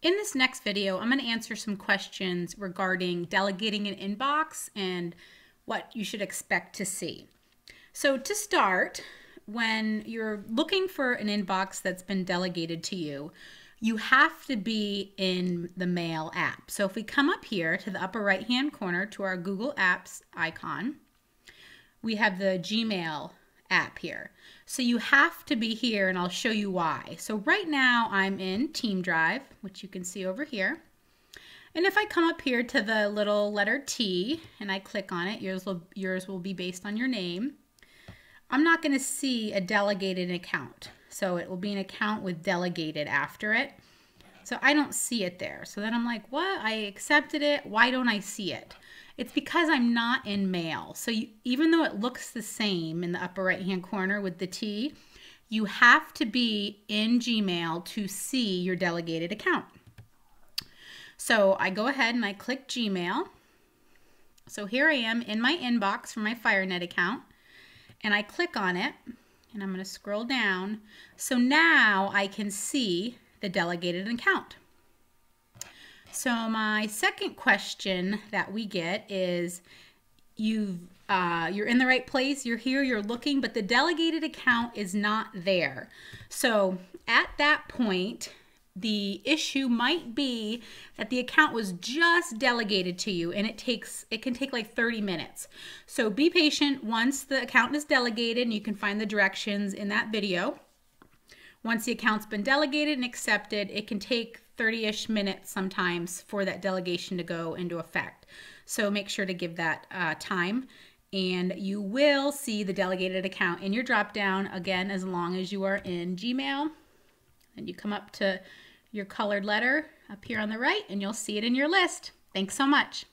In this next video, I'm going to answer some questions regarding delegating an inbox and what you should expect to see. So to start, when you're looking for an inbox that's been delegated to you, you have to be in the Mail app. So if we come up here to the upper right hand corner to our Google Apps icon, we have the Gmail app here. So you have to be here and I'll show you why. So right now I'm in Team Drive, which you can see over here. And if I come up here to the little letter T and I click on it, yours will, yours will be based on your name. I'm not going to see a delegated account. So it will be an account with delegated after it. So I don't see it there. So then I'm like, what? I accepted it. Why don't I see it? It's because I'm not in mail. So you, even though it looks the same in the upper right hand corner with the T, you have to be in Gmail to see your delegated account. So I go ahead and I click Gmail. So here I am in my inbox for my FireNet account and I click on it and I'm going to scroll down. So now I can see the delegated account. So my second question that we get is you've uh, you're in the right place, you're here, you're looking, but the delegated account is not there. So at that point, the issue might be that the account was just delegated to you and it takes it can take like 30 minutes so be patient once the account is delegated and you can find the directions in that video once the account's been delegated and accepted it can take 30-ish minutes sometimes for that delegation to go into effect. So make sure to give that uh, time and you will see the delegated account in your drop down again as long as you are in Gmail. And you come up to your colored letter up here on the right and you'll see it in your list. Thanks so much.